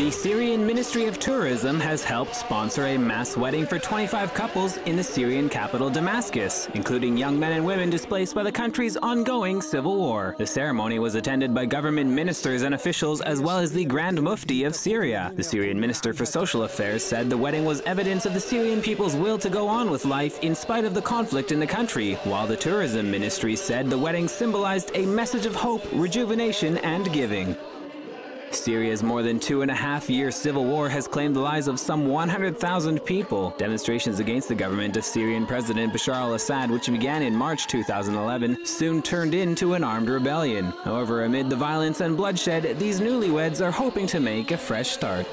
The Syrian Ministry of Tourism has helped sponsor a mass wedding for 25 couples in the Syrian capital Damascus, including young men and women displaced by the country's ongoing civil war. The ceremony was attended by government ministers and officials as well as the Grand Mufti of Syria. The Syrian Minister for Social Affairs said the wedding was evidence of the Syrian people's will to go on with life in spite of the conflict in the country, while the tourism ministry said the wedding symbolized a message of hope, rejuvenation, and giving. Syria's more than two and a half year civil war has claimed the lives of some 100,000 people. Demonstrations against the government of Syrian President Bashar al Assad, which began in March 2011, soon turned into an armed rebellion. However, amid the violence and bloodshed, these newlyweds are hoping to make a fresh start.